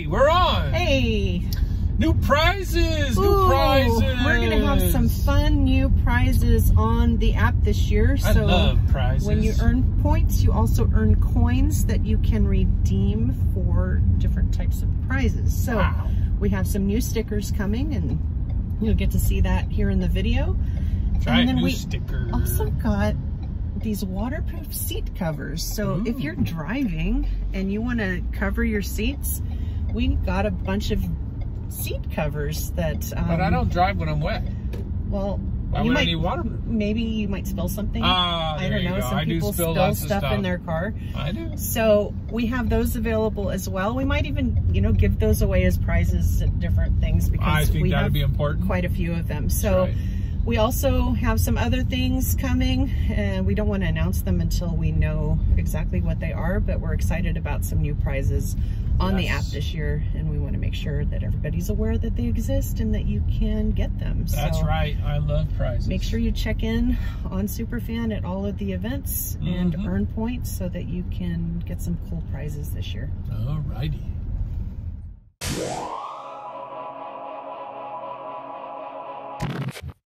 Hey, we're on. Hey. New prizes, new prizes. We're going to have some fun new prizes on the app this year. I so love prizes. when you earn points, you also earn coins that you can redeem for different types of prizes. So Wow. we have some new stickers coming and you'll get to see that here in the video. Try and then new we sticker. also got these waterproof seat covers. So if you're driving and you want to cover your seats, we got a bunch of seat covers that. Um, But I don't drive when I'm wet. Well, Why you might need waterproof? maybe you might spill something. Ah, I don't know. go. Some I people spill spill of stuff, in stuff. their car. I do. So we have those available as well. We might even, you know, give those away as prizes at different things because I think we that'd have be important. quite a few of them. So right. We also have some other things coming and we don't want to announce them until we know exactly what they are, but we're excited about some new prizes on yes. the app this year and we want to make sure that everybody's aware that they exist and that you can get them. That's so right. I love prizes. Make sure you check in on Superfan at all of the events mm -hmm. and mm-hmm. earn points so that you can get some cool prizes this year. All righty.